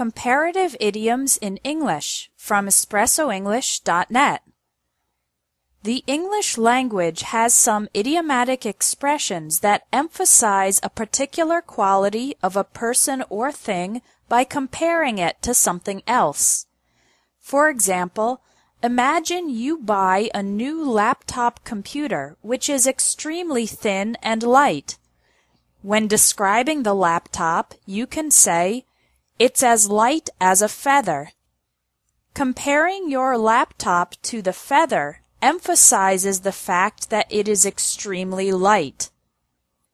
Comparative Idioms in English from EspressoEnglish.net. The English language has some idiomatic expressions that emphasize a particular quality of a person or thing by comparing it to something else. For example, imagine you buy a new laptop computer which is extremely thin and light. When describing the laptop, you can say, it's as light as a feather. Comparing your laptop to the feather emphasizes the fact that it is extremely light.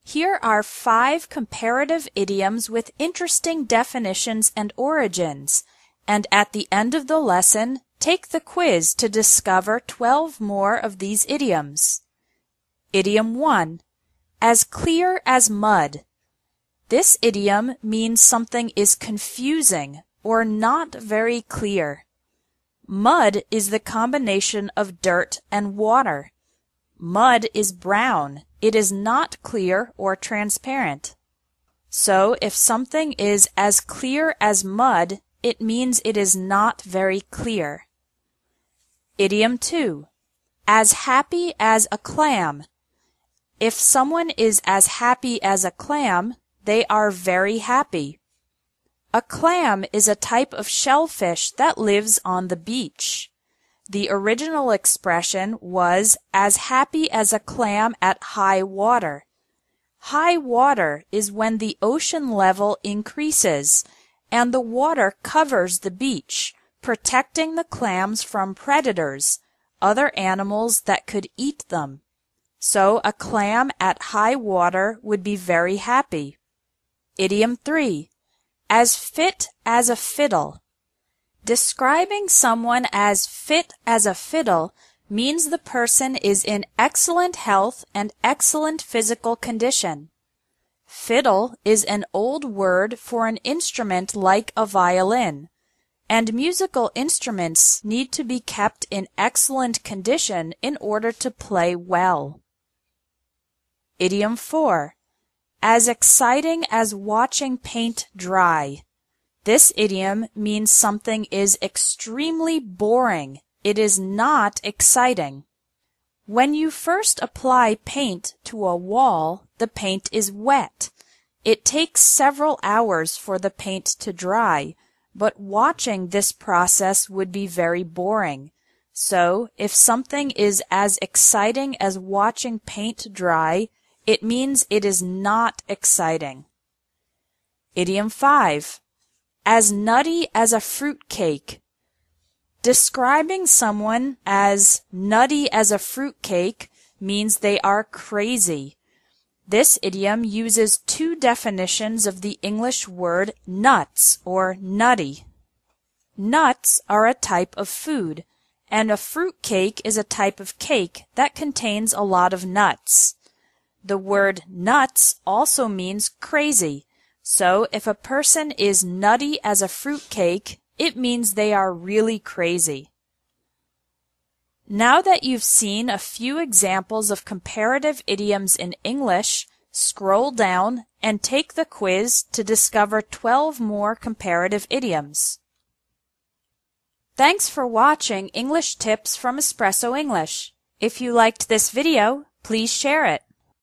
Here are five comparative idioms with interesting definitions and origins, and at the end of the lesson, take the quiz to discover 12 more of these idioms. Idiom 1. As clear as mud. This idiom means something is confusing or not very clear. Mud is the combination of dirt and water. Mud is brown. It is not clear or transparent. So if something is as clear as mud, it means it is not very clear. Idiom 2. As happy as a clam. If someone is as happy as a clam, they are very happy. A clam is a type of shellfish that lives on the beach. The original expression was as happy as a clam at high water. High water is when the ocean level increases and the water covers the beach, protecting the clams from predators, other animals that could eat them. So a clam at high water would be very happy. Idiom 3. As fit as a fiddle. Describing someone as fit as a fiddle means the person is in excellent health and excellent physical condition. Fiddle is an old word for an instrument like a violin, and musical instruments need to be kept in excellent condition in order to play well. Idiom 4 as exciting as watching paint dry. This idiom means something is extremely boring. It is not exciting. When you first apply paint to a wall, the paint is wet. It takes several hours for the paint to dry, but watching this process would be very boring. So, if something is as exciting as watching paint dry, it means it is not exciting. Idiom 5. As nutty as a fruit cake. Describing someone as nutty as a fruit cake means they are crazy. This idiom uses two definitions of the English word nuts or nutty. Nuts are a type of food, and a fruit cake is a type of cake that contains a lot of nuts. The word nuts also means crazy. So if a person is nutty as a fruitcake, it means they are really crazy. Now that you've seen a few examples of comparative idioms in English, scroll down and take the quiz to discover 12 more comparative idioms. Thanks for watching English Tips from Espresso English. If you liked this video, please share it.